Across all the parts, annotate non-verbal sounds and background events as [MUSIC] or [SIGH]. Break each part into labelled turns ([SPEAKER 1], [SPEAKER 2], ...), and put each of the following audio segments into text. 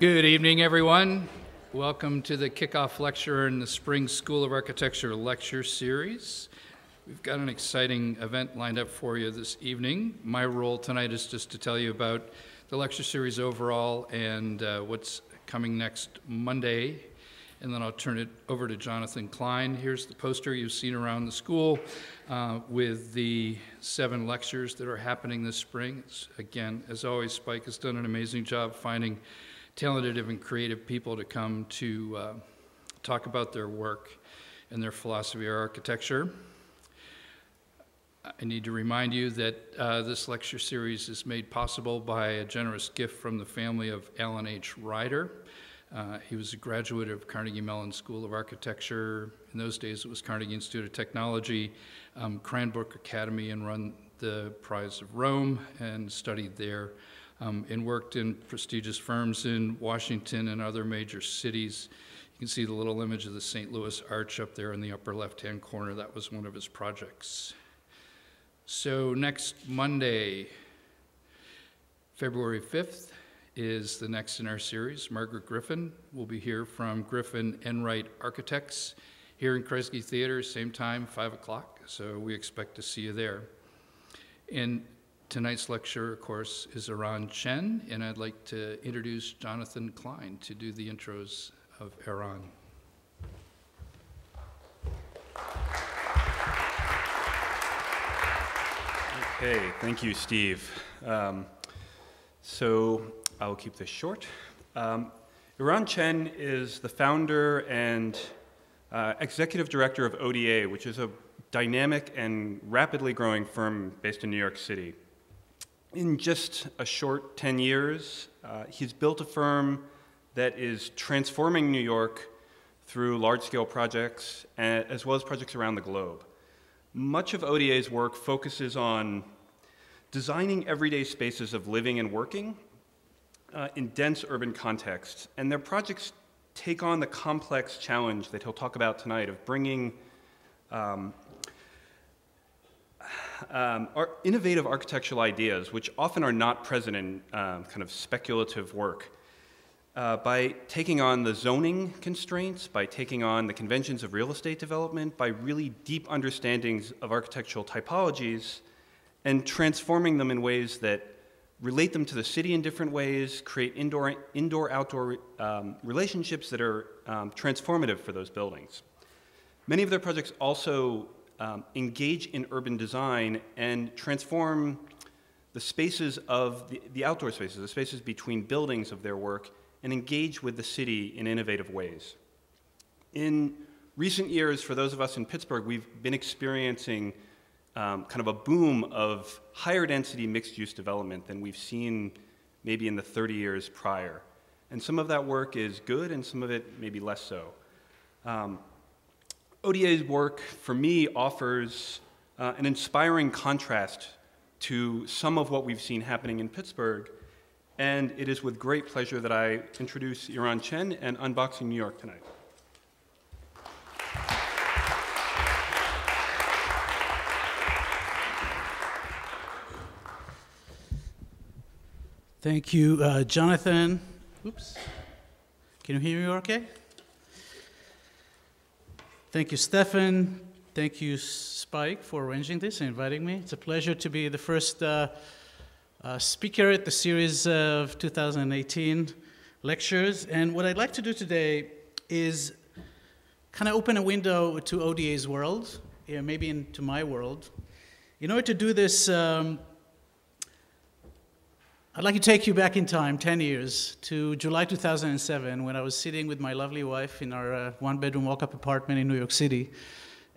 [SPEAKER 1] Good evening, everyone. Welcome to the kickoff lecture in the Spring School of Architecture lecture series. We've got an exciting event lined up for you this evening. My role tonight is just to tell you about the lecture series overall and uh, what's coming next Monday. And then I'll turn it over to Jonathan Klein. Here's the poster you've seen around the school uh, with the seven lectures that are happening this spring. It's, again, as always, Spike has done an amazing job finding talented and creative people to come to uh, talk about their work and their philosophy of architecture. I need to remind you that uh, this lecture series is made possible by a generous gift from the family of Alan H. Ryder. Uh, he was a graduate of Carnegie Mellon School of Architecture. In those days, it was Carnegie Institute of Technology, um, Cranbrook Academy, and run the Prize of Rome and studied there um, and worked in prestigious firms in Washington and other major cities. You can see the little image of the St. Louis Arch up there in the upper left-hand corner. That was one of his projects. So next Monday, February 5th, is the next in our series. Margaret Griffin will be here from Griffin Enright Architects here in Kresge Theater, same time, 5 o'clock. So we expect to see you there. And Tonight's lecture, of course, is Eran Chen, and I'd like to introduce Jonathan Klein to do the intros of Eran.
[SPEAKER 2] Okay, thank you, Steve. Um, so I'll keep this short. Um, Eran Chen is the founder and uh, executive director of ODA, which is a dynamic and rapidly growing firm based in New York City in just a short 10 years, uh, he's built a firm that is transforming New York through large scale projects as well as projects around the globe. Much of ODA's work focuses on designing everyday spaces of living and working uh, in dense urban contexts. And their projects take on the complex challenge that he'll talk about tonight of bringing um, um, innovative architectural ideas, which often are not present in um, kind of speculative work, uh, by taking on the zoning constraints, by taking on the conventions of real estate development, by really deep understandings of architectural typologies, and transforming them in ways that relate them to the city in different ways, create indoor, indoor outdoor um, relationships that are um, transformative for those buildings. Many of their projects also um, engage in urban design and transform the spaces of the, the outdoor spaces, the spaces between buildings of their work, and engage with the city in innovative ways. In recent years, for those of us in Pittsburgh, we've been experiencing um, kind of a boom of higher density mixed use development than we've seen maybe in the 30 years prior. And some of that work is good and some of it maybe less so. Um, ODA's work, for me, offers uh, an inspiring contrast to some of what we've seen happening in Pittsburgh, and it is with great pleasure that I introduce Eran Chen and Unboxing New York tonight.
[SPEAKER 3] Thank you, uh, Jonathan. Oops. Can you hear me okay? Thank you, Stefan. Thank you, Spike, for arranging this and inviting me. It's a pleasure to be the first uh, uh, speaker at the series of 2018 lectures. And what I'd like to do today is kind of open a window to ODA's world, yeah, maybe into my world. In order to do this, um, I'd like to take you back in time, 10 years, to July 2007, when I was sitting with my lovely wife in our uh, one bedroom walk up apartment in New York City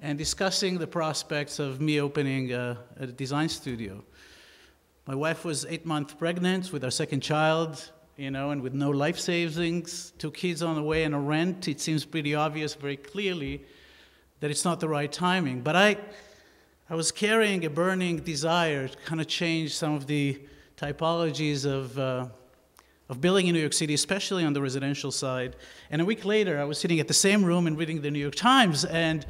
[SPEAKER 3] and discussing the prospects of me opening a, a design studio. My wife was eight months pregnant with our second child, you know, and with no life savings, two kids on the way, and a rent. It seems pretty obvious very clearly that it's not the right timing. But I, I was carrying a burning desire to kind of change some of the typologies of, uh, of building in New York City, especially on the residential side. And a week later, I was sitting at the same room and reading the New York Times, and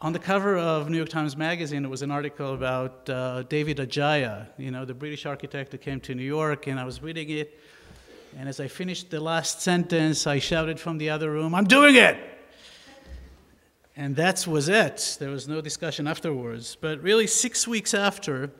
[SPEAKER 3] on the cover of New York Times Magazine, it was an article about uh, David Adjaye, you know, the British architect who came to New York, and I was reading it. And as I finished the last sentence, I shouted from the other room, I'm doing it! And that was it. There was no discussion afterwards. But really, six weeks after,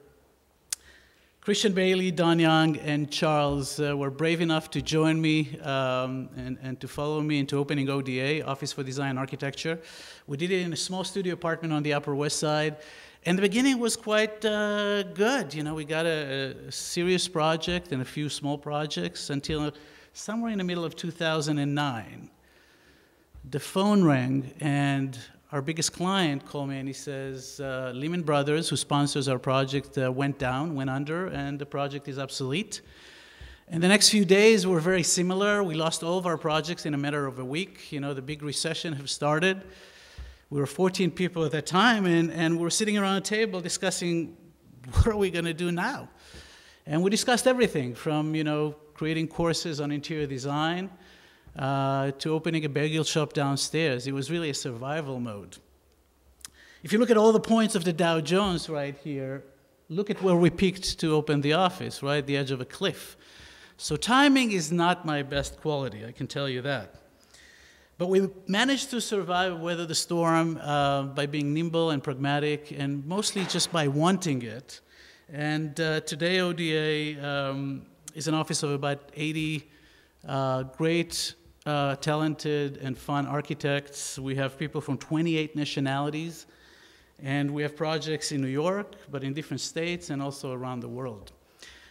[SPEAKER 3] Christian Bailey, Don Young, and Charles uh, were brave enough to join me um, and, and to follow me into opening ODA, Office for Design and Architecture. We did it in a small studio apartment on the Upper West Side. And the beginning was quite uh, good. You know, we got a, a, serious project and a few small projects until somewhere in the middle of 2009 the phone rang, and our biggest client called me and he says, uh, Lehman Brothers, who sponsors our project, uh, went down, went under, and the project is obsolete. And the next few days were very similar. We lost all of our projects in a matter of a week. You know, the big recession have started. We were 14 people at that time, and, and we were sitting around a table discussing what are we going to do now? And we discussed everything from, you know, creating courses on interior design uh, to opening a bagel shop downstairs. It was really a survival mode. If you look at all the points of the Dow Jones right here, look at where we peaked to open the office, right? The edge of a cliff. So timing is not my best quality, I can tell you that. But we managed to survive, weather the storm uh, by being nimble and pragmatic, and mostly just by wanting it. And uh, today, ODA um, is an office of about 80 uh, great uh, talented and fun architects. We have people from 28 nationalities, and we have projects in New York, but in different states and also around the world.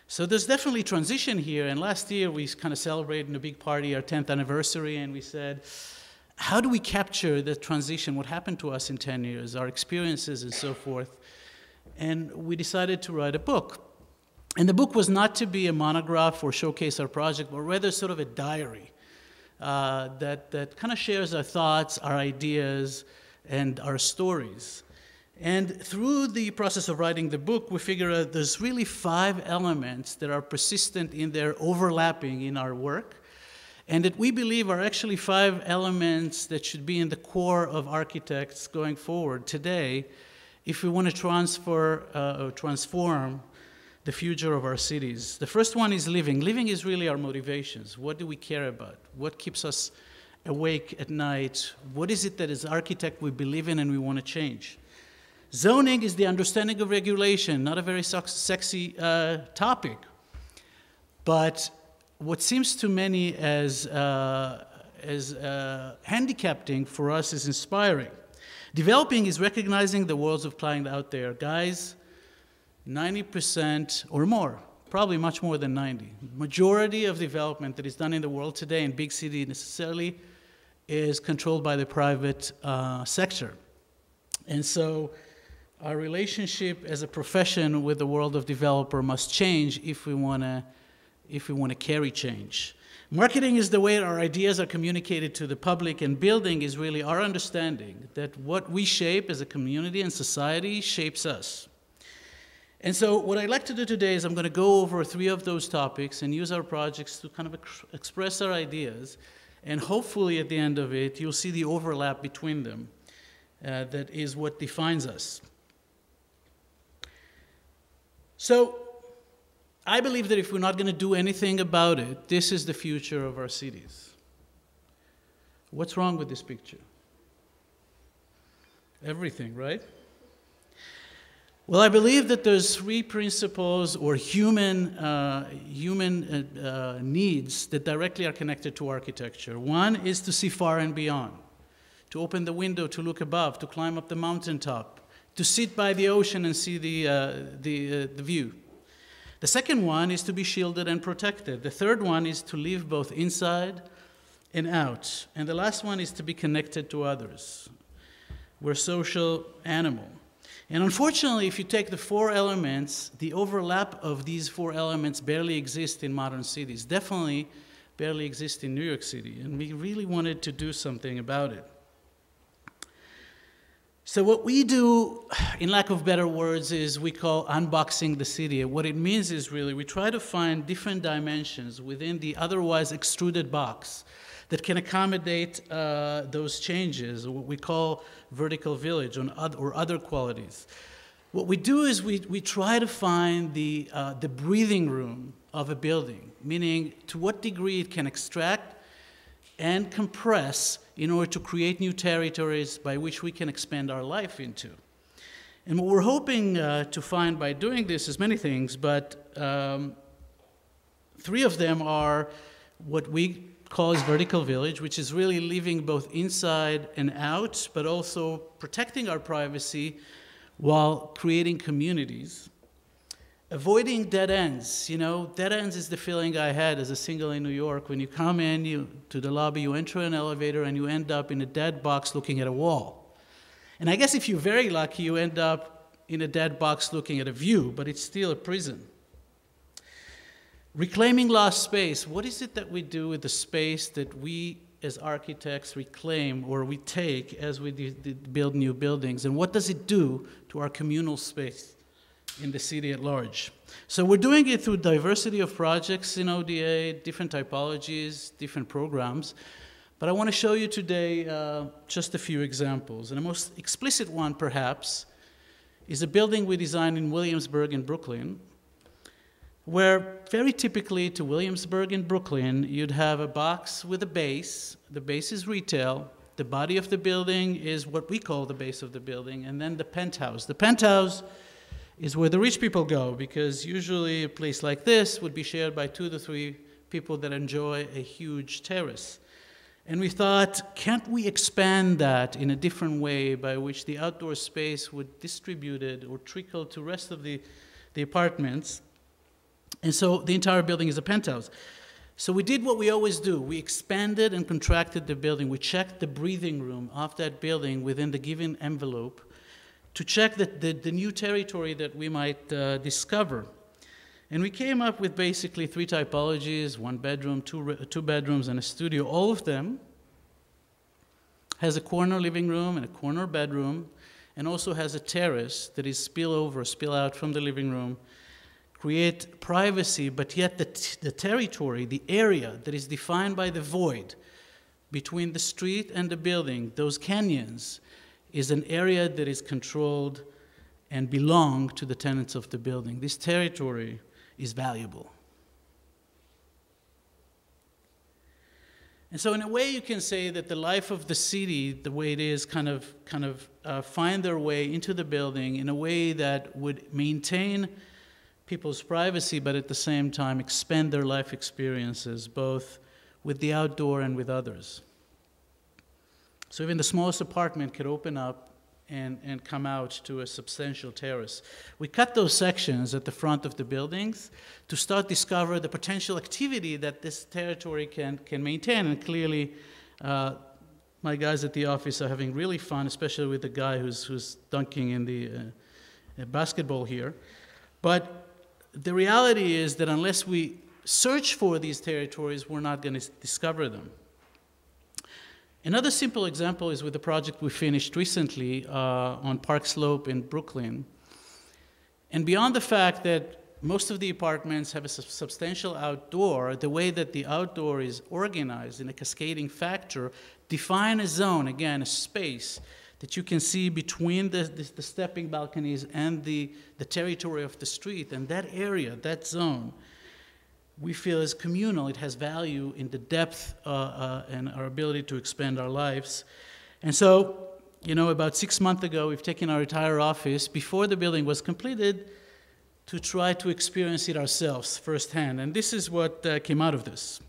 [SPEAKER 3] So there's definitely transition here, and last year we kind of celebrated in a big party our 10th anniversary, and we said, how do we capture the transition, what happened to us in 10 years, our experiences and so forth? And we decided to write a book. And the book was not to be a monograph or showcase our project, but rather sort of a diary uh, that, that kind of shares our thoughts, our ideas, and our stories. And through the process of writing the book, we figure out there's really five elements that are persistent in their overlapping in our work, and that we believe are actually five elements that should be in the core of architects going forward today if we want to transfer uh, or transform the future of our cities. The first one is living. Living is really our motivations. What do we care about? What keeps us awake at night? What is it that as architect we believe in and we want to change? Zoning is the understanding of regulation, not a very sexy uh, topic. But what seems to many as, uh, as uh, handicapping for us is inspiring. Developing is recognizing the worlds of client out there. Guys, 90% or more, probably much more than 90. Majority of development that is done in the world today in big city necessarily is controlled by the private uh, sector. And so our relationship as a profession with the world of developer must change if we want to if we want to carry change. Marketing is the way our ideas are communicated to the public, and building is really our understanding that what we shape as a community and society shapes us. And so what I'd like to do today is I'm going to go over three of those topics and use our projects to kind of ex express our ideas. And hopefully at the end of it, you'll see the overlap between them uh, that is what defines us. So I believe that if we're not going to do anything about it, this is the future of our cities. What's wrong with this picture? Everything, right? Well, I believe that there's three principles or human, uh, human uh, uh, needs that directly are connected to architecture. One is to see far and beyond, to open the window, to look above, to climb up the mountaintop, to sit by the ocean and see the, uh, the, uh, the view. The second one is to be shielded and protected. The third one is to live both inside and out. And the last one is to be connected to others. We're social animal. And unfortunately, if you take the four elements, the overlap of these four elements barely exists in modern cities, definitely barely exists in New York City. And we really wanted to do something about it. So, what we do, in lack of better words, is we call unboxing the city. What it means is really we try to find different dimensions within the otherwise extruded box that can accommodate uh, those changes, what we call vertical village or other qualities. What we do is we, we try to find the, uh, the breathing room of a building, meaning to what degree it can extract and compress in order to create new territories by which we can expand our life into. And what we're hoping uh, to find by doing this is many things, but um, three of them are what we is vertical village, which is really living both inside and out, but also protecting our privacy while creating communities. Avoiding dead ends. You know, dead ends is the feeling I had as a single in New York. When you come in you, to the lobby, you enter an elevator, and you end up in a dead box looking at a wall. And I guess if you're very lucky, you end up in a dead box looking at a view, but it's still a prison. Reclaiming lost space. What is it that we do with the space that we as architects reclaim or we take as we build new buildings? And what does it do to our communal space in the city at large? So we're doing it through diversity of projects in ODA, different typologies, different programs. But I want to show you today uh, just a few examples. And the most explicit one, perhaps, is a building we designed in Williamsburg in Brooklyn, where very typically to Williamsburg in Brooklyn, you'd have a box with a base. The base is retail. The body of the building is what we call the base of the building, and then the penthouse. The penthouse is where the rich people go because usually a place like this would be shared by two to three people that enjoy a huge terrace. And we thought, can't we expand that in a different way by which the outdoor space would distribute it or trickle to rest of the, the apartments? And so the entire building is a penthouse. So we did what we always do. We expanded and contracted the building. We checked the breathing room of that building within the given envelope to check that the, the new territory that we might uh, discover. And we came up with basically three typologies one bedroom, two, two bedrooms, and a studio. All of them has a corner living room and a corner bedroom, and also has a terrace that is spill over, spill out from the living room, create privacy, but yet the, the territory, the area that is defined by the void between the street and the building, those canyons, is an area that is controlled and belong to the tenants of the building. This territory is valuable. And so, in a way, you can say that the life of the city, the way it is, kind of, kind of uh, find their way into the building in a way that would maintain people's privacy, but at the same time expand their life experiences, both with the outdoor and with others. So, even the smallest apartment could open up and, and come out to a substantial terrace. We cut those sections at the front of the buildings to start discover the potential activity that this territory can, can maintain. And clearly, uh, my guys at the office are having really fun, especially with the guy who's, who's dunking in the uh, basketball here. But the reality is that unless we search for these territories, we're not going to discover them. Another simple example is with the project we finished recently uh, on Park Slope in Brooklyn. And beyond the fact that most of the apartments have a substantial outdoor, the way that the outdoor is organized in a cascading factor define a zone, again, a space that you can see between the, the, the stepping balconies and the, the territory of the street. And that area, that zone, we feel is communal. It has value in the depth uh, uh, and our ability to expand our lives. And so, you know, about six months ago, we've taken our entire office before the building was completed to try to experience it ourselves firsthand. And this is what uh, came out of this.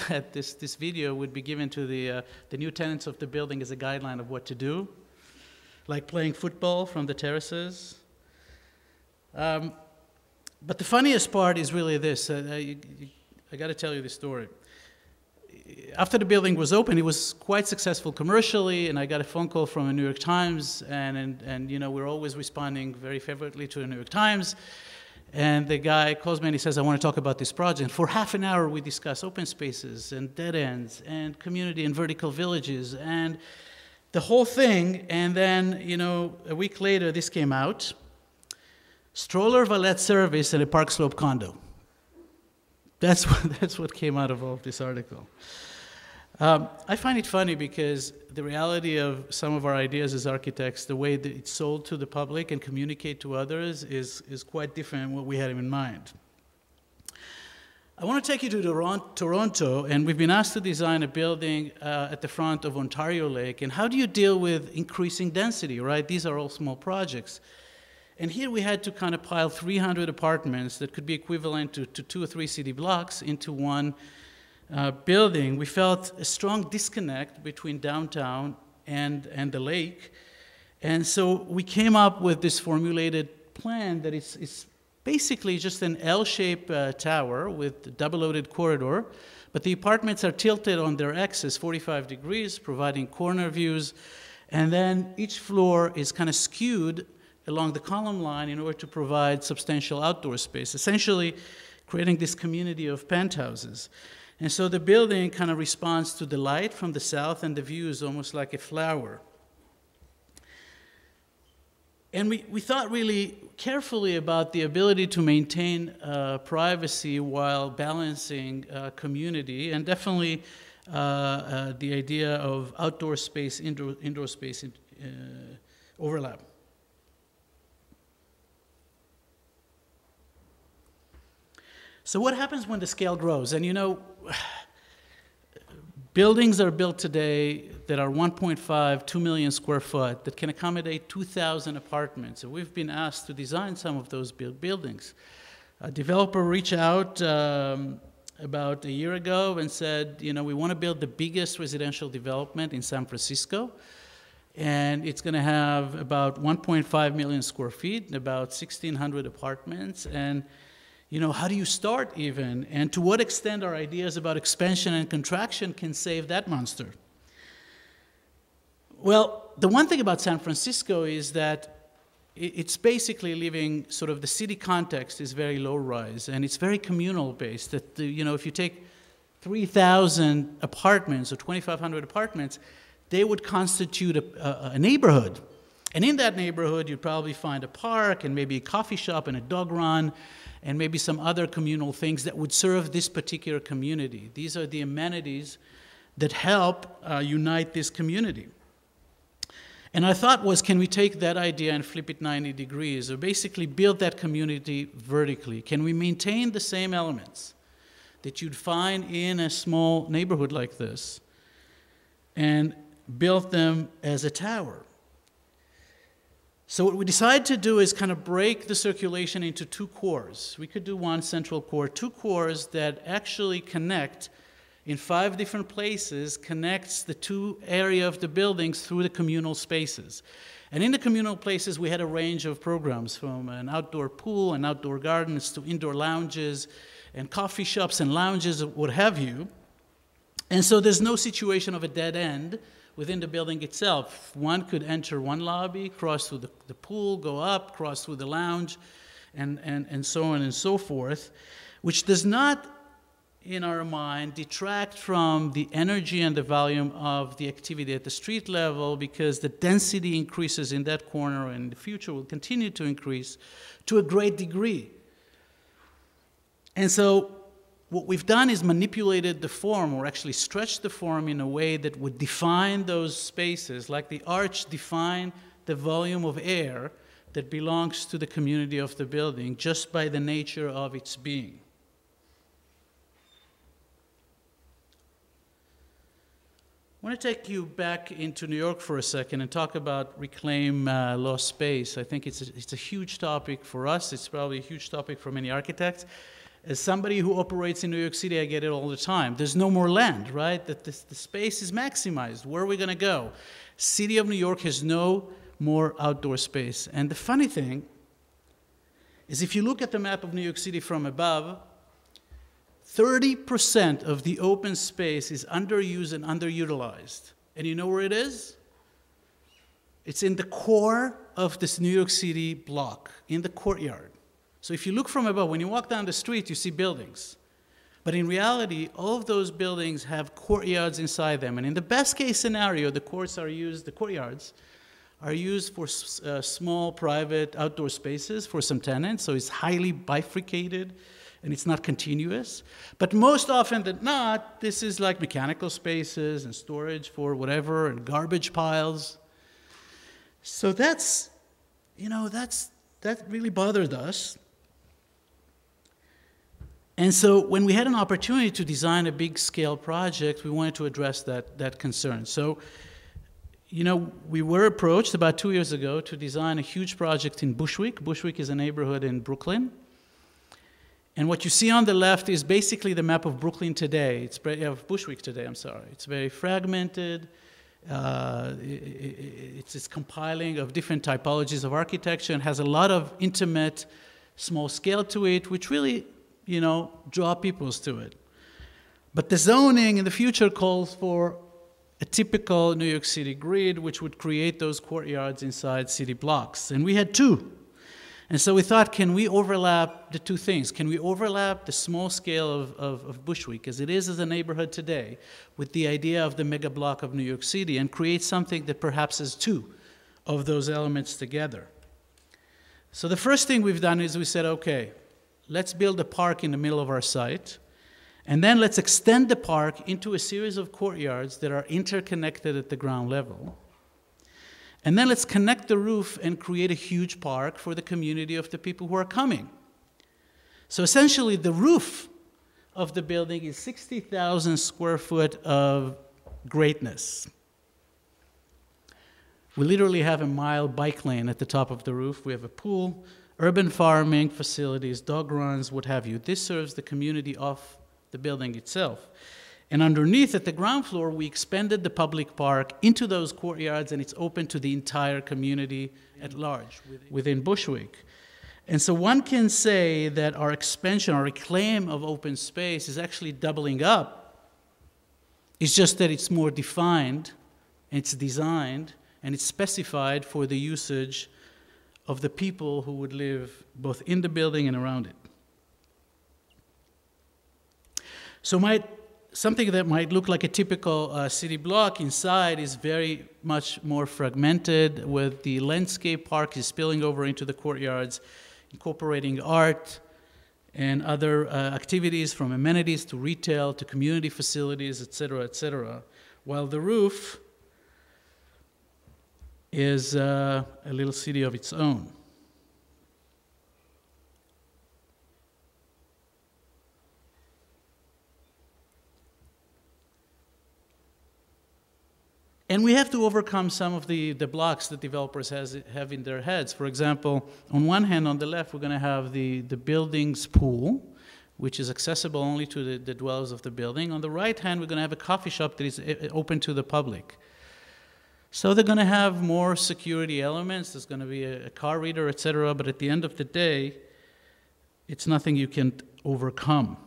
[SPEAKER 3] [LAUGHS] that this, this video would be given to the, uh, the new tenants of the building as a guideline of what to do, like playing football from the terraces. Um, but the funniest part is really this. Uh, you, I got to tell you the story. After the building was open, it was quite successful commercially, and I got a phone call from the New York Times, and, and, and you know, we're always responding very favorably to the New York Times. And the guy calls me and he says, I want to talk about this project. For half an hour, we discuss open spaces and dead ends and community and vertical villages and the whole thing. And then, you know, a week later, this came out stroller valet service at a Park Slope condo. That's [LAUGHS] what, that's what came out of all of this article. Um, I find it funny because the reality of some of our ideas as architects, the way that it's sold to the public and communicate to others, is, is quite different than what we had in mind. I want to take you to Toronto, and we've been asked to design a building uh, at the front of Ontario Lake. And how do you deal with increasing density, right? These are all small projects. And here we had to kind of pile 300 apartments that could be equivalent to, to two or three city blocks into one uh, building, we felt a strong disconnect between downtown and, and the lake. And so we came up with this formulated plan that is, is basically just an L shaped uh, tower with double loaded corridor. But the apartments are tilted on their axis 45 degrees, providing corner views. And then each floor is kind of skewed along the column line in order to provide substantial outdoor space, essentially creating this community of penthouses. And so the building kind of responds to the light from the south, and the view is almost like a flower. And we, we thought really carefully about the ability to maintain uh, privacy while balancing uh, community, and definitely uh, uh the idea of outdoor space, indoor, indoor space uh, overlap. So, what happens when the scale grows? And you know, [SIGHS] buildings are built today that are 1.5, 2 million square foot that can accommodate 2,000 apartments. And we've been asked to design some of those buildings. A developer reached out um, about a year ago and said, you know, we want to build the biggest residential development in San Francisco. And it's going to have about 1.5 million square feet, about 1,600 apartments. And you know, how do you start even? And to what extent our ideas about expansion and contraction can save that monster? Well, the one thing about San Francisco is that it's basically living sort of the city context is very low rise and it's very communal based. That, the, you know, if you take 3,000 apartments or 2,500 apartments, they would constitute a, a, a neighborhood. And in that neighborhood, you'd probably find a park and maybe a coffee shop and a dog run and maybe some other communal things that would serve this particular community. These are the amenities that help uh, unite this community. And I thought was, can we take that idea and flip it 90 degrees, or basically build that community vertically? Can we maintain the same elements that you'd find in a small neighborhood like this, and build them as a tower? So what we decided to do is kind of break the circulation into two cores. We could do one central core, two cores that actually connect in five different places, connects the two area of the buildings through the communal spaces. And in the communal places, we had a range of programs from an outdoor pool and outdoor gardens to indoor lounges and coffee shops and lounges, what have you. And so there's no situation of a dead end within the building itself. One could enter one lobby, cross through the, the pool, go up, cross through the lounge, and, and, and so on and so forth, which does not, in our mind, detract from the energy and the volume of the activity at the street level because the density increases in that corner and in the future will continue to increase to a great degree. And so what we've done is manipulated the form or actually stretched the form in a way that would define those spaces, like the arch defined the volume of air that belongs to the community of the building just by the nature of its being. I want to take you back into New York for a second and talk about reclaim uh, lost space. I think it's a, it's a huge topic for us. It's probably a huge topic for many architects. As somebody who operates in New York City, I get it all the time. There's no more land, right? That the, the space is maximized. Where are we going to go? City of New York has no more outdoor space. And the funny thing is if you look at the map of New York City from above, 30% of the open space is underused and underutilized. And you know where it is? It's in the core of this New York City block, in the courtyard. So if you look from above, when you walk down the street, you see buildings. But in reality, all of those buildings have courtyards inside them. And in the best case scenario, the courts are used, the courtyards are used for uh, small private outdoor spaces for some tenants. So it's highly bifurcated and it's not continuous. But most often than not, this is like mechanical spaces and storage for whatever and garbage piles. So that's, you know, that's, that really bothered us. And so when we had an opportunity to design a big scale project, we wanted to address that, that concern. So, you know, we were approached about two years ago to design a huge project in Bushwick. Bushwick is a neighborhood in Brooklyn. And what you see on the left is basically the map of Brooklyn today. It's of Bushwick today, I'm sorry. It's very fragmented. Uh, it's, it's compiling of different typologies of architecture and has a lot of intimate, small scale to it, which really, you know, draw peoples to it. But the zoning in the future calls for a typical New York City grid, which would create those courtyards inside city blocks. And we had two. And so we thought, can we overlap the two things? Can we overlap the small scale of, of, of, Bushwick, as it is as a neighborhood today, with the idea of the mega block of New York City, and create something that perhaps has two of those elements together? So the first thing we've done is we said, okay, let's build a park in the middle of our site, and then let's extend the park into a series of courtyards that are interconnected at the ground level. And then let's connect the roof and create a huge park for the community of the people who are coming. So essentially, the roof of the building is 60,000 square foot of greatness. We literally have a mile bike lane at the top of the roof. We have a pool, urban farming facilities, dog runs, what have you. This serves the community of the building itself. And underneath at the ground floor, we expanded the public park into those courtyards, and it's open to the entire community at large within Bushwick. And so one can say that our expansion, our reclaim of open space is actually doubling up. It's just that it's more defined, and it's designed, and it's specified for the usage of the people who would live both in the building and around it. So my something that might look like a typical uh, city block inside is very much more fragmented, with the landscape park is spilling over into the courtyards, incorporating art and other uh, activities from amenities to retail to community facilities, et cetera, et cetera. While the roof is uh, a little city of its own. And we have to overcome some of the, the blocks that developers has, have in their heads. For example, on one hand, on the left, we're going to have the, the building's pool, which is accessible only to the, the dwellers of the building. On the right hand, we're going to have a coffee shop that is eh, eh, open to the public. So they're going to have more security elements. There's going to be a, a car reader, etc. But at the end of the day, it's nothing you can overcome.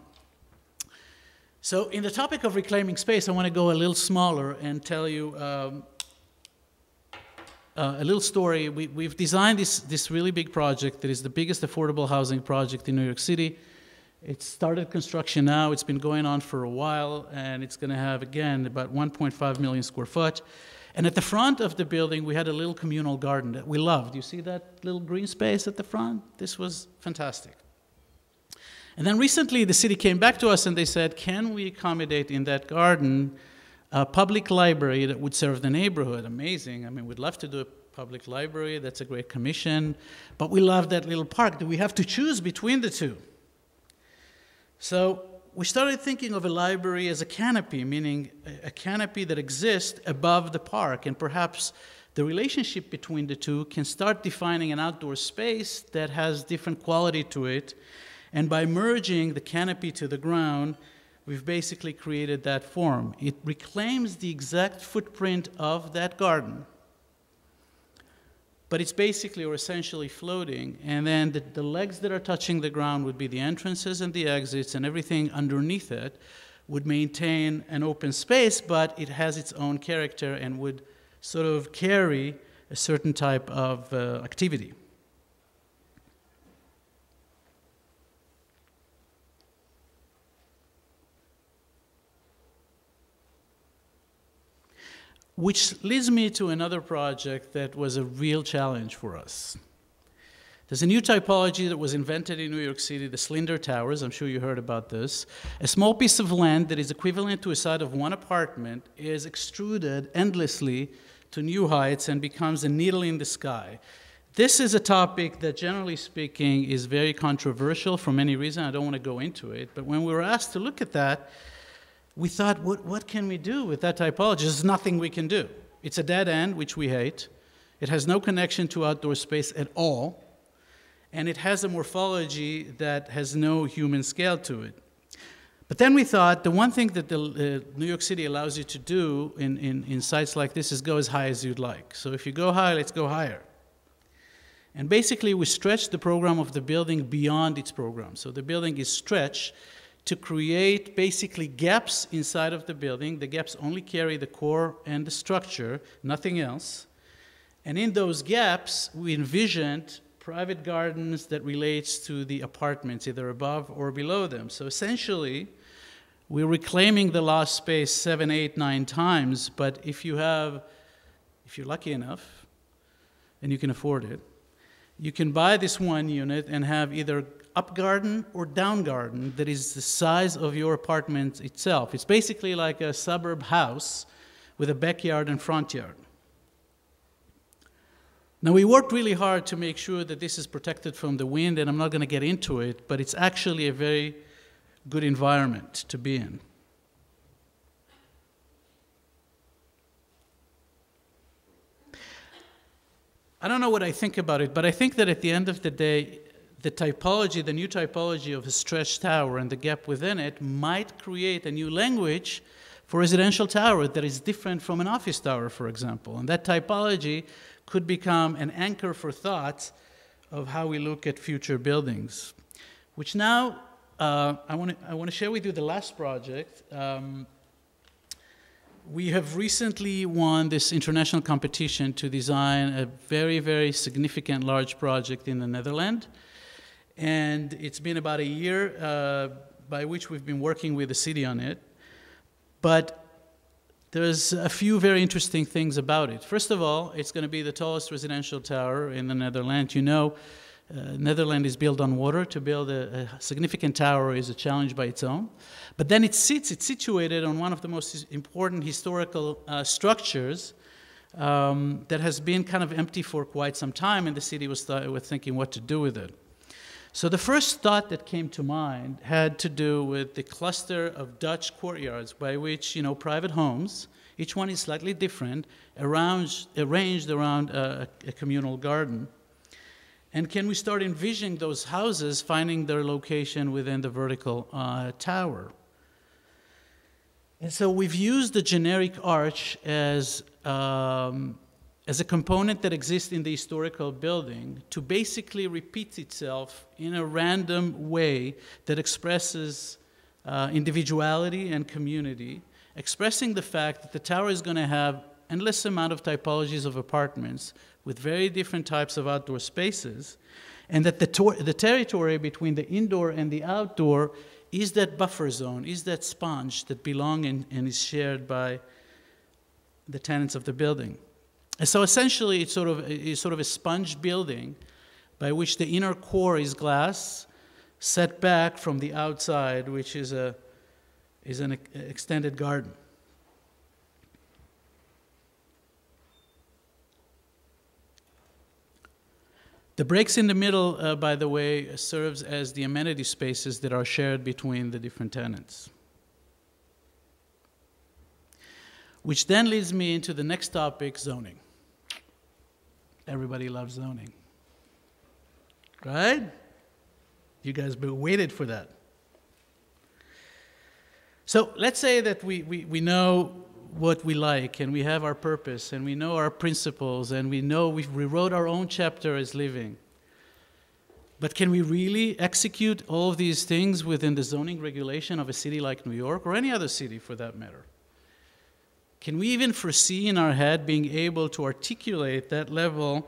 [SPEAKER 3] So, in the topic of reclaiming space, I want to go a little smaller and tell you um, uh, a little story. We, have designed this, this really big project that is the biggest affordable housing project in New York City. It started construction now, it's been going on for a while, and it's going to have, again, about 1.5 million square foot. And at the front of the building, we had a little communal garden that we loved. You see that little green space at the front? This was fantastic. And then recently, the city came back to us and they said, Can we accommodate in that garden a public library that would serve the neighborhood? Amazing. I mean, we'd love to do a public library, that's a great commission, but we love that little park. Do we have to choose between the two? So we started thinking of a library as a canopy, meaning a canopy that exists above the park, and perhaps the relationship between the two can start defining an outdoor space that has different quality to it And by merging the canopy to the ground, we've basically created that form. It reclaims the exact footprint of that garden, but it's basically or essentially floating. And then the, the legs that are touching the ground would be the entrances and the exits, and everything underneath it would maintain an open space, but it has its own character and would sort of carry a certain type of uh, activity. Which leads me to another project that was a real challenge for us. There's a new typology that was invented in New York City, the Slender Towers. I'm sure you heard about this. A small piece of land that is equivalent to a side of one apartment is extruded endlessly to new heights and becomes a needle in the sky. This is a topic that, generally speaking, is very controversial for many reasons. I don't want to go into it. But when we were asked to look at that, we thought, what, what can we do with that typology? There's nothing we can do. It's a dead end, which we hate. It has no connection to outdoor space at all. And it has a morphology that has no human scale to it. But then we thought the one thing that the, uh, New York City allows you to do in, in, in sites like this is go as high as you'd like. So if you go high, let's go higher. And basically, we stretched the program of the building beyond its program. So the building is stretched to create basically gaps inside of the building. The gaps only carry the core and the structure, nothing else. And in those gaps, we envisioned private gardens that relates to the apartments, either above or below them. So essentially, we're reclaiming the lost space seven, eight, nine times, but if you have, if you're lucky enough, and you can afford it, you can buy this one unit and have either up garden or down garden that is the size of your apartment itself. It's basically like a suburb house with a backyard and front yard. Now, we worked really hard to make sure that this is protected from the wind, and I'm not going to get into it, but it's actually a very good environment to be in. I don't know what I think about it, but I think that at the end of the day, the typology, the new typology of a stretched tower and the gap within it might create a new language for residential tower that is different from an office tower, for example. And that typology could become an anchor for thoughts of how we look at future buildings. Which now, uh, I want to I wanna share with you the last project. Um, we have recently won this international competition to design a very, very significant large project in the Netherlands. And it's been about a year uh, by which we've been working with the city on it. But there's a few very interesting things about it. First of all, it's going to be the tallest residential tower in the Netherlands. You know, uh, Netherlands is built on water. To build a, a, significant tower is a challenge by its own. But then it sits, it's situated on one of the most important historical uh, structures um, that has been kind of empty for quite some time, and the city was, was thinking what to do with it. So the first thought that came to mind had to do with the cluster of Dutch courtyards by which, you know, private homes, each one is slightly different, arranged, arranged around a, a communal garden. And can we start envisioning those houses finding their location within the vertical uh, tower? And so we've used the generic arch as um, as a component that exists in the historical building to basically repeat itself in a random way that expresses uh, individuality and community, expressing the fact that the tower is going to have endless amount of typologies of apartments with very different types of outdoor spaces, and that the, the territory between the indoor and the outdoor is that buffer zone, is that sponge that belongs and is shared by the tenants of the building. And so essentially, it's sort of, it's sort of a sponge building by which the inner core is glass, set back from the outside, which is, a, is an extended garden. The breaks in the middle, uh, by the way, serves as the amenity spaces that are shared between the different tenants. Which then leads me into the next topic zoning. Everybody loves zoning. Right? You guys waited for that. So let's say that we, we, we know what we like and we have our purpose and we know our principles and we know we wrote our own chapter as living. But can we really execute all of these things within the zoning regulation of a city like New York or any other city for that matter? Can we even foresee in our head being able to articulate that level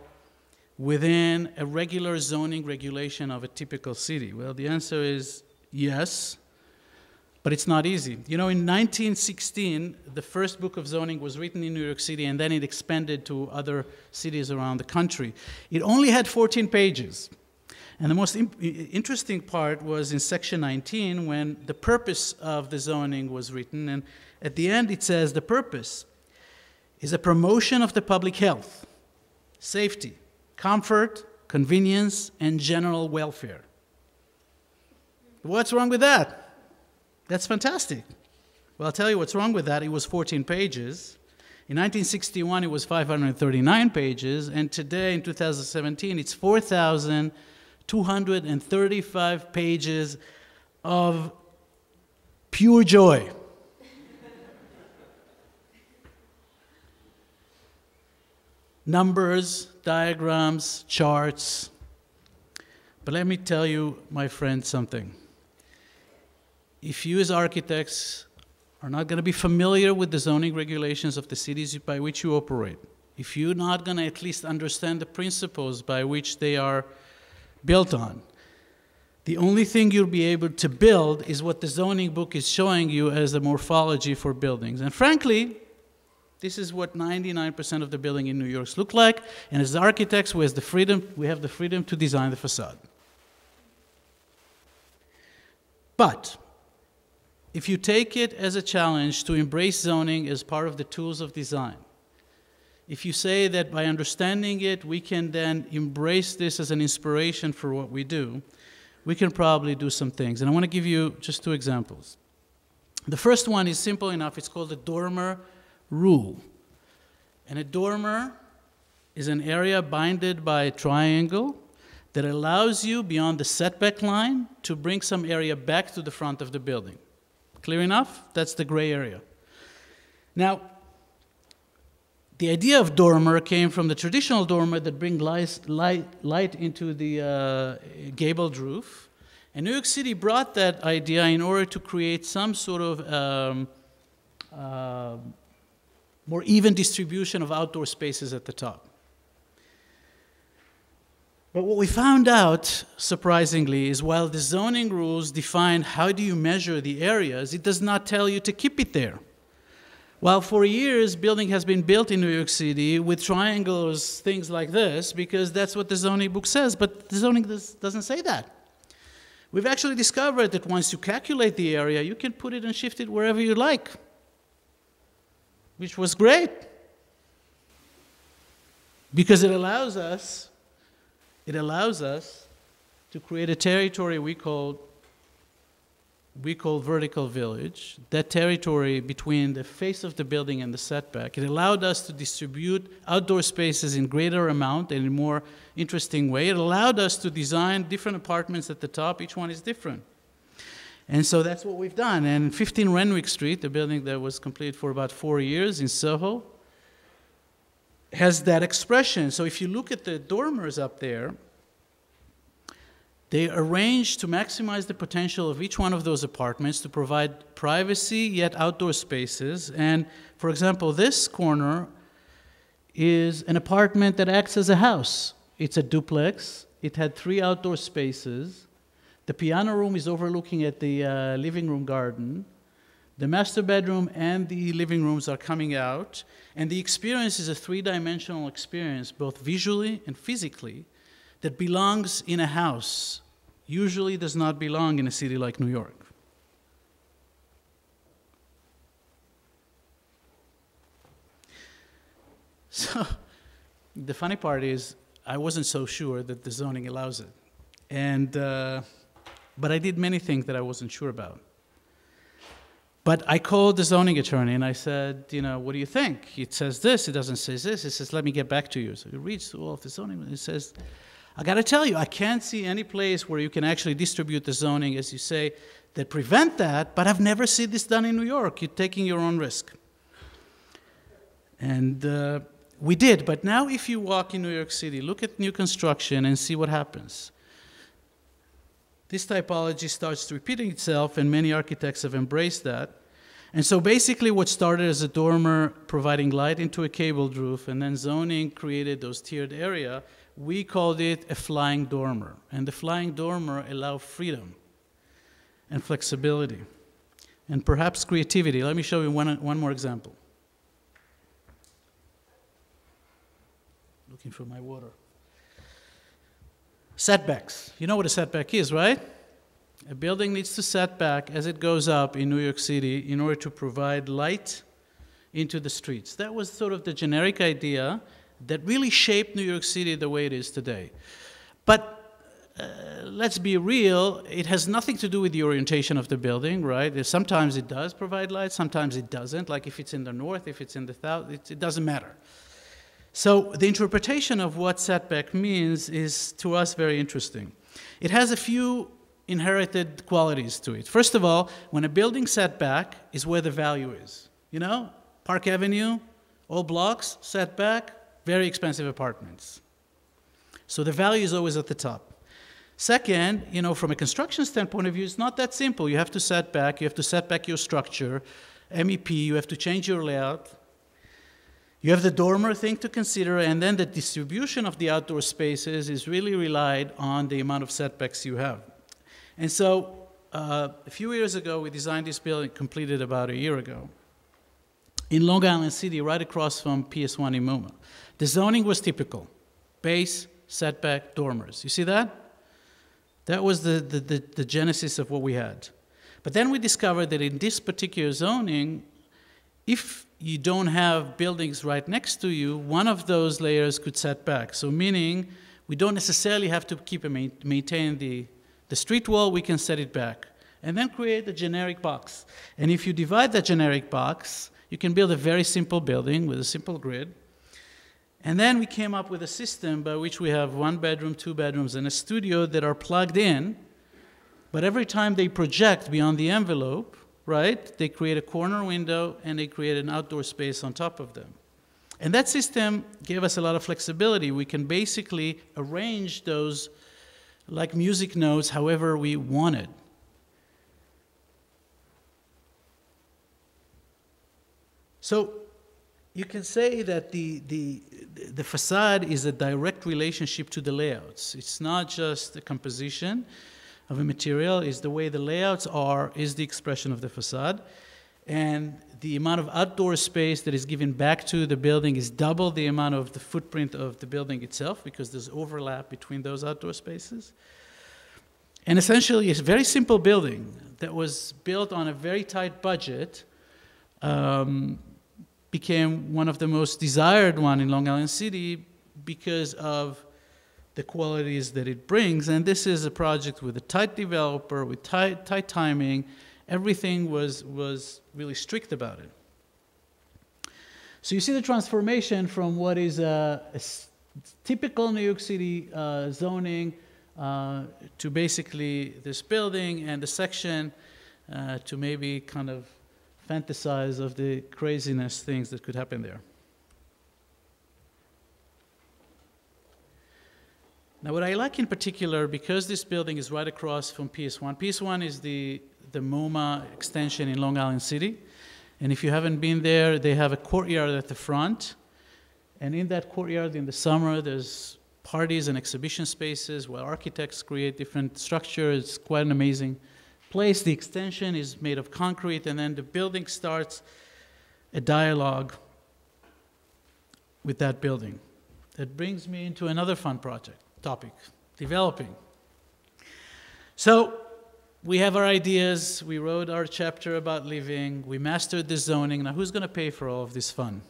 [SPEAKER 3] within a regular zoning regulation of a typical city? Well, the answer is yes, but it's not easy. You know, in 1916, the first book of zoning was written in New York City and then it expanded to other cities around the country. It only had 14 pages. And the most interesting part was in section 19 when the purpose of the zoning was written. And at the end, it says the purpose is a promotion of the public health, safety, comfort, convenience, and general welfare. What's wrong with that? That's fantastic. Well, I'll tell you what's wrong with that. It was 14 pages. In 1961, it was 539 pages, and today, in 2017, it's 4,235 pages of pure joy. Numbers, diagrams, charts. But let me tell you, my friend, something. If you, as architects, are not going to be familiar with the zoning regulations of the cities by which you operate, if you're not going to at least understand the principles by which they are built on. The only thing you'll be able to build is what the zoning book is showing you as the morphology for buildings. And frankly, this is what 99% of the building in New York look like. And as architects, we have the freedom, we have the freedom to design the facade. But if you take it as a challenge to embrace zoning as part of the tools of design, if you say that by understanding it, we can then embrace this as an inspiration for what we do, we can probably do some things. And I want to give you just two examples. The first one is simple enough. It's called the dormer rule. And a dormer is an area bounded by a triangle that allows you, beyond the setback line, to bring some area back to the front of the building. Clear enough? That's the gray area. Now, the idea of dormer came from the traditional dormer that bring light, light, light into the uh, gabled roof. And New York City brought that idea in order to create some sort of um, uh, more even distribution of outdoor spaces at the top. But what we found out, surprisingly, is while the zoning rules define how do you measure the areas, it does not tell you to keep it there. While for years, building has been built in New York City with triangles, things like this, because that's what the zoning book says, but the zoning doesn't say that. We've actually discovered that once you calculate the area, you can put it and shift it wherever you like, which was great. Because it allows us, it allows us to create a territory we call we call vertical village, that territory between the face of the building and the setback, it allowed us to distribute outdoor spaces in greater amount and in more interesting way. It allowed us to design different apartments at the top. Each one is different. And so that's what we've done. And 15 Renwick Street, the building that was completed for about four years in Soho, has that expression. So if you look at the dormers up there, they arranged to maximize the potential of each one of those apartments to provide privacy yet outdoor spaces. And for example, this corner is an apartment that acts as a house. It's a duplex. It had three outdoor spaces. The piano room is overlooking at the uh, living room garden. The master bedroom and the living rooms are coming out. And the experience is a three dimensional experience, both visually and physically that belongs in a house usually does not belong in a city like New York. [LAUGHS] So, the funny part is, I wasn't so sure that the zoning allows it. And, uh, but I did many things that I wasn't sure about. But I called the zoning attorney and I said, you know, what do you think? It says this, it doesn't say this. It says, let me get back to you. So he reads through all of the zoning and he says, I got to tell you, I can't see any place where you can actually distribute the zoning, as you say, that prevent that, but I've never seen this done in New York. You're taking your own risk. And uh, we did, but now if you walk in New York City, look at new construction and see what happens. This typology starts repeating itself, and many architects have embraced that. And so basically, what started as a dormer providing light into a gabled roof, and then zoning created those tiered area, we called it a flying dormer. And the flying dormer allowed freedom and flexibility and perhaps creativity. Let me show you one, one more example. Looking for my water. Setbacks. You know what a setback is, right? A building needs to set back as it goes up in New York City in order to provide light into the streets. That was sort of the generic idea that really shaped New York City the way it is today. But uh, let's be real, it has nothing to do with the orientation of the building, right? Sometimes it does provide light, sometimes it doesn't. Like if it's in the north, if it's in the south, it, it doesn't matter. So the interpretation of what setback means is to us very interesting. It has a few inherited qualities to it. First of all, when a building setback is where the value is. You know, Park Avenue, all blocks, setback, very expensive apartments. So the value is always at the top. Second, you know, from a construction standpoint of view, it's not that simple. You have to set back, you have to set back your structure, MEP, you have to change your layout, you have the dormer thing to consider, and then the distribution of the outdoor spaces is really relied on the amount of setbacks you have. And so, uh, a few years ago, we designed this building, completed about a year ago, in Long Island City, right across from PS1 in MoMA. The zoning was typical base, setback, dormers. You see that? That was the, the, the, the genesis of what we had. But then we discovered that in this particular zoning, if you don't have buildings right next to you, one of those layers could set back. So meaning we don't necessarily have to keep and maintain the, the street wall, we can set it back. And then create a generic box. And if you divide that generic box, you can build a very simple building with a simple grid. And then we came up with a system by which we have one bedroom, two bedrooms, and a studio that are plugged in, but every time they project beyond the envelope, right? They create a corner window and they create an outdoor space on top of them. And that system gave us a lot of flexibility. We can basically arrange those like music notes however we wanted. So you can say that the, the, the facade is a direct relationship to the layouts. It's not just a composition, of a material is the way the layouts are is the expression of the facade. And the amount of outdoor space that is given back to the building is double the amount of the footprint of the building itself because there's overlap between those outdoor spaces. And essentially it's a very simple building that was built on a very tight budget um, became one of the most desired one in long island city because of the qualities that it brings. And this is a project with a tight developer, with tight, tight timing. Everything was, was really strict about it. So you see the transformation from what is a, a typical New York City uh, zoning uh, to basically this building and the section uh, to maybe kind of fantasize of the craziness things that could happen there. Now, what I like in particular, because this building is right across from PS1, PS1 is the, the MoMA extension in Long Island City. And if you haven't been there, they have a courtyard at the front. And in that courtyard in the summer, there's parties and exhibition spaces where architects create different structures. It's quite an amazing place. The extension is made of concrete, and then the building starts a dialogue with that building. That brings me into another fun project topic developing. So we have our ideas, we wrote our chapter about living, we mastered the zoning. Now, who's going to pay for all of this fun?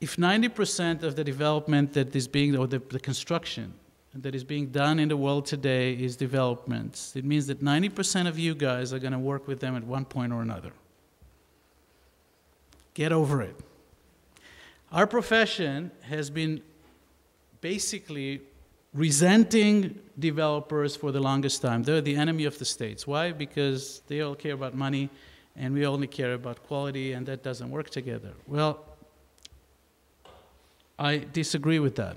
[SPEAKER 3] If 90% of the development that is being, or the, the construction that is being done in the world today is developments, it means that 90% of you guys are going to work with them at one point or another. Get over it. Our profession has been basically resenting developers for the longest time. They're the enemy of the states. Why? Because they all care about money and we only care about quality, and that doesn't work together. Well, I disagree with that.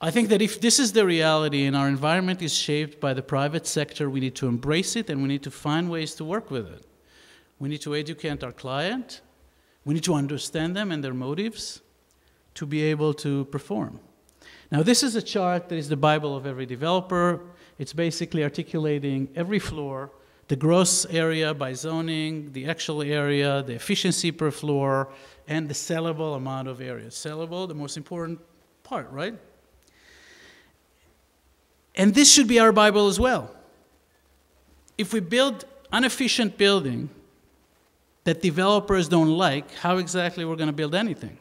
[SPEAKER 3] I think that if this is the reality and our environment is shaped by the private sector, we need to embrace it and we need to find ways to work with it. We need to educate our client, we need to understand them and their motives to be able to perform. Now, this is a chart that is the Bible of every developer. It's basically articulating every floor, the gross area by zoning, the actual area, the efficiency per floor, and the sellable amount of area. Sellable, the most important part, right? And this should be our Bible as well. If we build an inefficient building that developers don't like, how exactly we're going to build anything?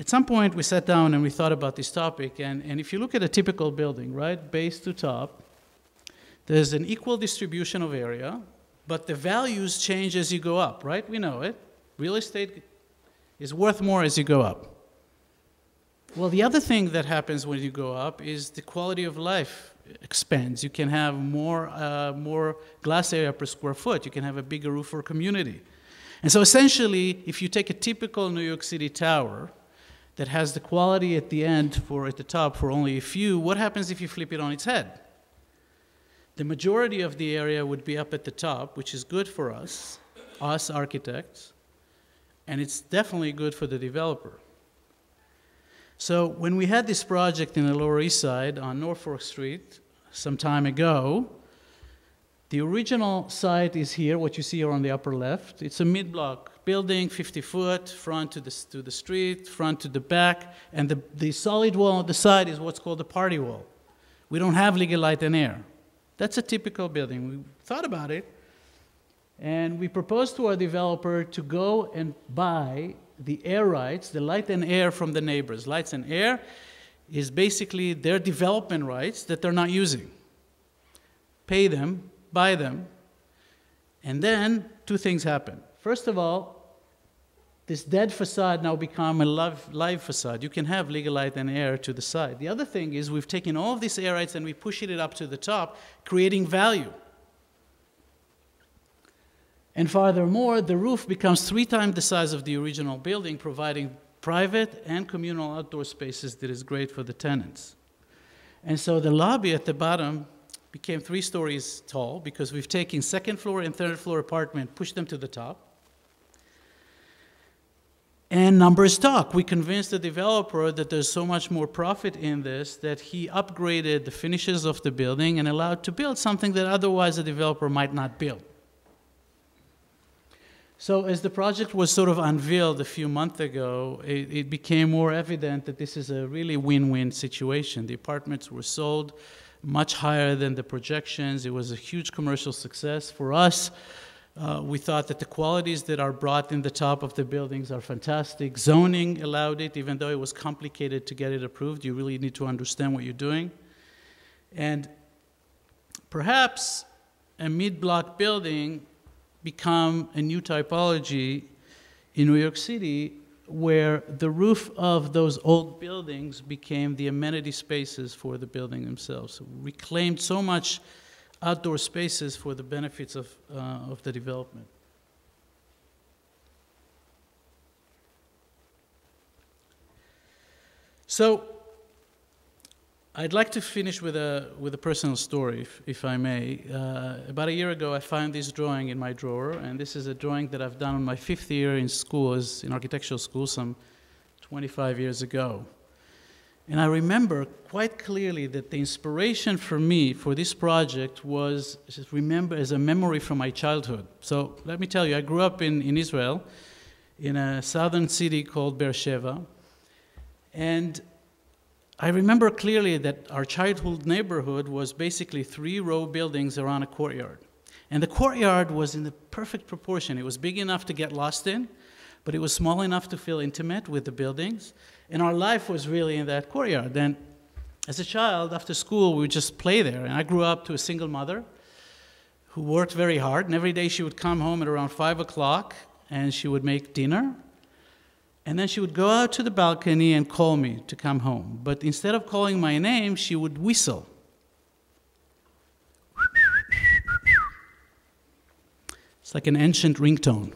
[SPEAKER 3] at some point we sat down and we thought about this topic and, and if you look at a typical building right base to top there's an equal distribution of area but the values change as you go up right? We know it. Real estate is worth more as you go up. Well the other thing that happens when you go up is the quality of life expands you can have more, uh, more glass area per square foot you can have a bigger roof for community and so essentially if you take a typical new york city tower that has the quality at the end for at the top for only a few, what happens if you flip it on its head? The majority of the area would be up at the top, which is good for us, us architects, and it's definitely good for the developer. So when we had this project in the Lower East Side on Norfolk Street some time ago, the original site is here, what you see here on the upper left. It's a mid-block building, 50 foot, front to the, to the street, front to the back, and the, the solid wall on the side is what's called the party wall. We don't have legal light and air. That's a typical building. We thought about it, and we proposed to our developer to go and buy the air rights, the light and air from the neighbors. Lights and air is basically their development rights that they're not using. Pay them, buy them, and then two things happen. First of all, this dead facade now become a live, live, facade. You can have legal light and air to the side. The other thing is we've taken all of these air rights and we pushing it up to the top, creating value. And furthermore, the roof becomes three times the size of the original building, providing private and communal outdoor spaces that is great for the tenants. And so the lobby at the bottom became three stories tall because we've taken second floor and third floor apartment, pushed them to the top. And numbers talk. We convinced the developer that there's so much more profit in this that he upgraded the finishes of the building and allowed to build something that otherwise a developer might not build. So, as the project was sort of unveiled a few months ago, it, it became more evident that this is a really win win situation. The apartments were sold much higher than the projections, it was a huge commercial success for us. Uh, we thought that the qualities that are brought in the top of the buildings are fantastic. Zoning allowed it, even though it was complicated to get it approved. You really need to understand what you're doing. And perhaps a mid-block building become a new typology in New York City where the roof of those old buildings became the amenity spaces for the building themselves. Reclaimed so much outdoor spaces for the benefits of, uh, of the development. So, I'd like to finish with a, with a personal story, if, if I may. Uh, about a year ago, I found this drawing in my drawer, and this is a drawing that I've done on my fifth year in school, in architectural school, some 25 years ago. And I remember quite clearly that the inspiration for me for this project was just remember as a memory from my childhood. So let me tell you, I grew up in, in Israel, in a southern city called Beersheba. And I remember clearly that our childhood neighborhood was basically three row buildings around a courtyard. And the courtyard was in the perfect proportion. It was big enough to get lost in, but it was small enough to feel intimate with the buildings. And our life was really in that courtyard. And as a child, after school, we would just play there. And I grew up to a single mother who worked very hard, and every day she would come home at around 5 o'clock and she would make dinner. And then she would go out to the balcony and call me to come home. But instead of calling my name, she would whistle. It's like an ancient ringtone.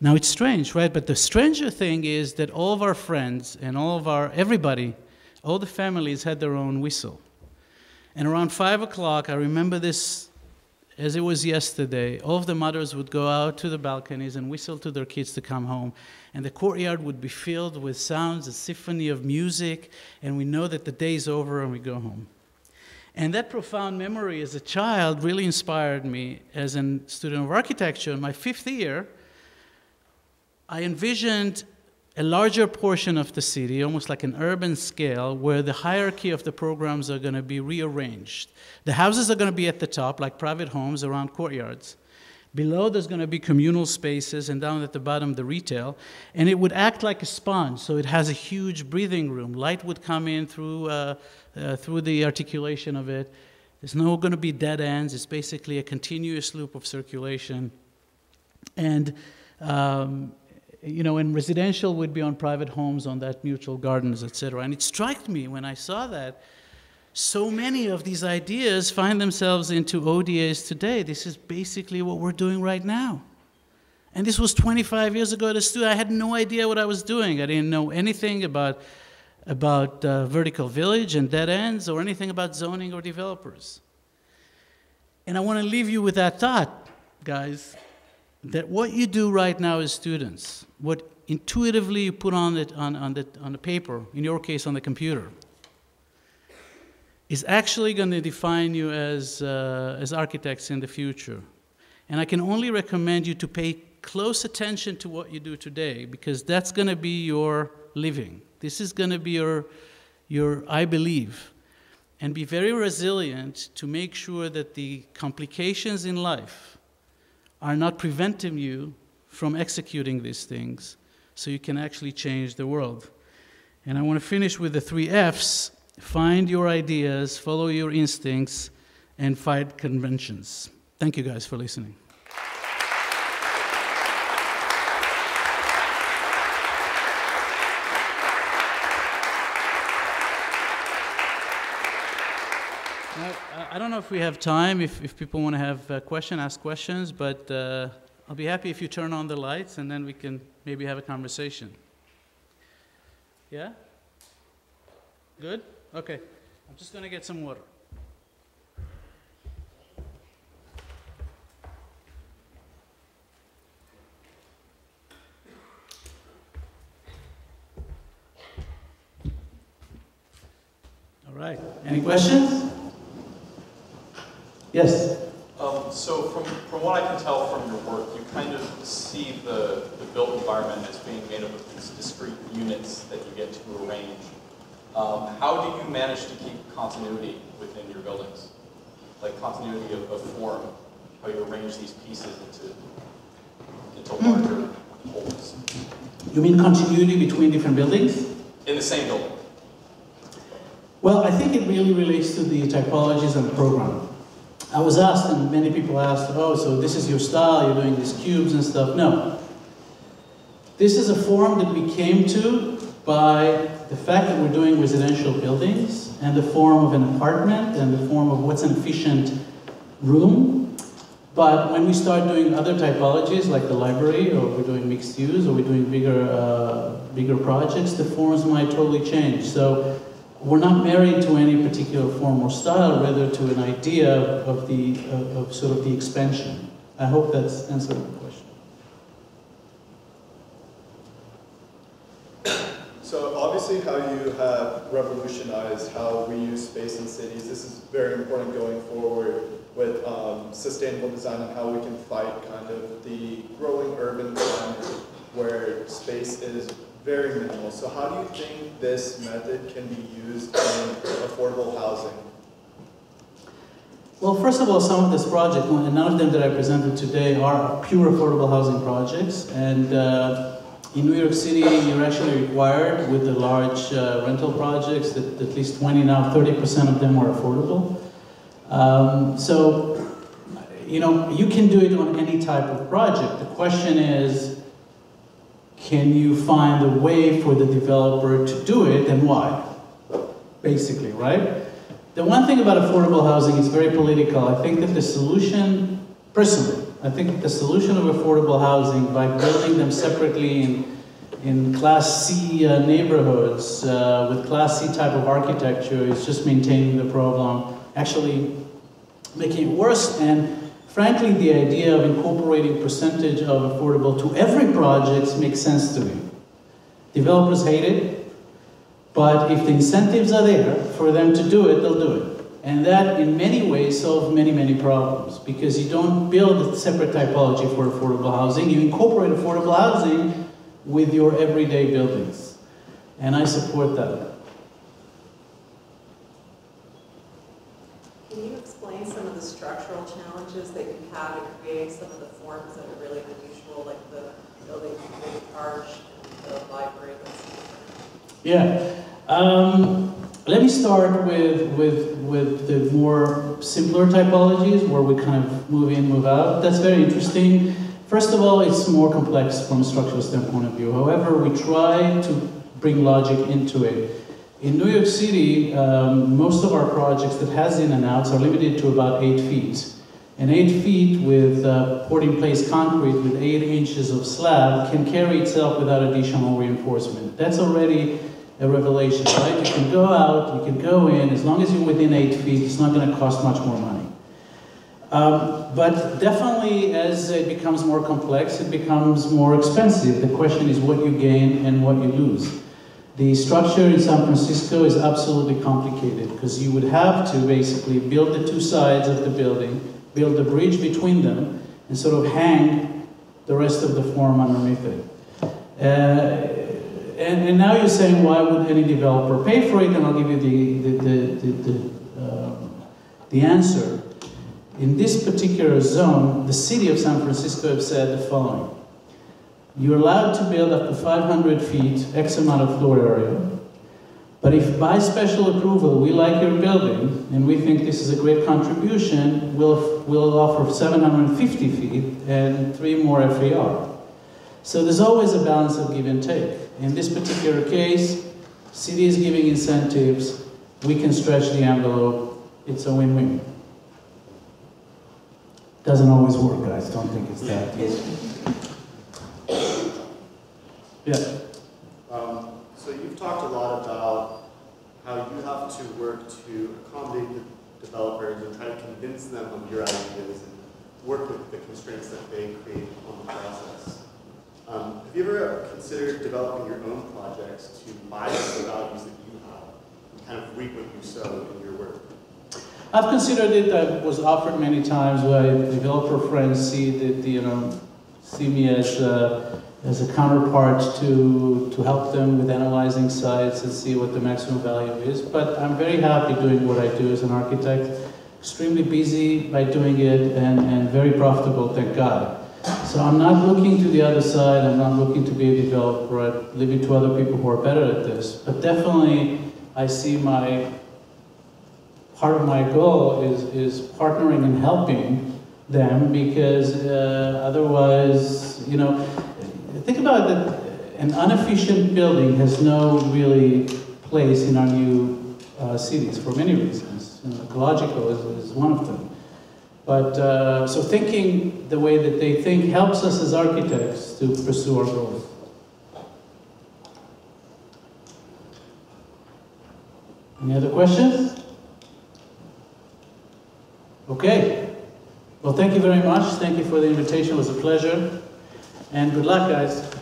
[SPEAKER 3] Now it's strange, right? But the stranger thing is that all of our friends and all of our, everybody, all the families had their own whistle. And around five o'clock, I remember this as it was yesterday. All of the mothers would go out to the balconies and whistle to their kids to come home. And the courtyard would be filled with sounds, a symphony of music, and we know that the day is over and we go home. And that profound memory as a child really inspired me as a student of architecture. In my fifth year, I envisioned a larger portion of the city, almost like an urban scale, where the hierarchy of the programs are going to be rearranged. The houses are going to be at the top, like private homes around courtyards. Below, there's going to be communal spaces, and down at the bottom, the retail. And it would act like a sponge, so it has a huge breathing room. Light would come in through, uh, uh, through the articulation of it. There's no going to be dead ends. It's basically a continuous loop of circulation. And um, you know, and residential would be on private homes, on that mutual gardens, etc. And it struck me when I saw that so many of these ideas find themselves into ODAs today. This is basically what we're doing right now. And this was 25 years ago at a student. I had no idea what I was doing. I didn't know anything about, about uh, vertical village and dead ends or anything about zoning or developers. And I want to leave you with that thought, guys that what you do right now as students, what intuitively you put on, it, on, on, the, on the paper, in your case on the computer, is actually going to define you as, uh, as architects in the future. And I can only recommend you to pay close attention to what you do today because that's going to be your living. This is going to be your, your I believe. And be very resilient to make sure that the complications in life are not preventing you from executing these things so you can actually change the world. And I want to finish with the three F's find your ideas, follow your instincts, and fight conventions. Thank you guys for listening. I don't know if we have time, if, if people want to have a question, ask questions, but uh, I'll be happy if you turn on the lights and then we can maybe have a conversation. Yeah? Good? Okay. I'm just going to get some water. All right. Any questions? Yes.
[SPEAKER 4] Um, so from, from what I can tell from your work, you kind of see the, the built environment as being made up of these discrete units that you get to arrange. Um, how do you manage to keep continuity within your buildings? Like continuity of, of form, how you arrange these pieces into, into hmm. larger wholes.
[SPEAKER 3] You mean continuity between different buildings?
[SPEAKER 4] In the same building.
[SPEAKER 3] Well, I think it really relates to the typologies and the program. I was asked, and many people asked, oh, so this is your style, you're doing these cubes and stuff. No. This is a form that we came to by the fact that we're doing residential buildings and the form of an apartment and the form of what's an efficient room. But when we start doing other typologies like the library or we're doing mixed use or we're doing bigger, uh, bigger projects, the forms might totally change. So we're not married to any particular form or style, rather to an idea of the of, of sort of the expansion. I hope that's answered the question.
[SPEAKER 5] So obviously how you have revolutionized how we use space in cities, this is very important going forward with um, sustainable design and how we can fight kind of the growing urban climate where space is very minimal. So how do you think this method can be used in affordable housing?
[SPEAKER 3] Well, first of all, some of this project, and none of them that I presented today are pure affordable housing projects. And uh, in New York City, you're actually required with the large uh, rental projects that at least 20 now, 30% of them are affordable. Um, so, you know, you can do it on any type of project. The question is, can you find a way for the developer to do it and why? Basically, right? The one thing about affordable housing is very political. I think that the solution, personally, I think the solution of affordable housing by building them separately in, in Class C uh, neighborhoods uh, with Class C type of architecture is just maintaining the problem, actually making it worse. And frankly, the idea of incorporating percentage of affordable to every project makes sense to me. Developers hate it, but if the incentives are there for them to do it, they'll do it. And that, in many ways, solves many, many problems because you don't build a separate typology for affordable housing. You incorporate affordable housing with your everyday buildings. And I support that.
[SPEAKER 6] Can you some of the structural challenges that you have in creating some of the forms that are really unusual, like the building with arch, the library
[SPEAKER 3] Yeah. Um, let me start with, with, with the more simpler typologies where we kind of move in, move out. That's very interesting. First of all, it's more complex from a structural standpoint of view. However, we try to bring logic into it. In New York City, um, most of our projects that has in and outs are limited to about eight feet. And eight feet with uh, poured-in-place concrete with eight inches of slab can carry itself without additional reinforcement. That's already a revelation, right? You can go out, you can go in, as long as you're within eight feet, it's not going to cost much more money. Um, but definitely, as it becomes more complex, it becomes more expensive. The question is what you gain and what you lose. The structure in San Francisco is absolutely complicated because you would have to basically build the two sides of the building, build a bridge between them, and sort of hang the rest of the form underneath it. Uh, and, and, now you're saying, why would any developer pay for it? And I'll give you the, the, the, the, um, the answer. In this particular zone, the city of San Francisco have said the following. You're allowed to build up to 500 feet, X amount of floor area, but if by special approval we like your building and we think this is a great contribution, we'll, we'll offer 750 feet and three more FAR. So there's always a balance of give and take. In this particular case, city is giving incentives, we can stretch the envelope, it's a win-win. Doesn't always work, guys, don't think it's that easy. Yeah.
[SPEAKER 7] Um, so you've talked a lot about how you have to work to accommodate the developers and try to convince them of your ideas and work with the constraints that they create on the process. Um, have you ever considered developing your own projects to bias the values that you have and kind of reap what you sow in your work?
[SPEAKER 3] I've considered it. I was offered many times where developer friends see that you know see me as a, as a counterpart to to help them with analyzing sites and see what the maximum value is. But I'm very happy doing what I do as an architect. Extremely busy by doing it and, and very profitable, thank God. So I'm not looking to the other side, I'm not looking to be a developer, I'm leaving to other people who are better at this. But definitely, I see my, part of my goal is, is partnering and helping them because uh, otherwise, you know, think about that an inefficient building has no really place in our new uh, cities for many reasons. You know, ecological is, is one of them. But uh, so thinking the way that they think helps us as architects to pursue our goals. Any other questions? Okay. Well, thank you very much. Thank you for the invitation. It was a pleasure. And good luck, guys.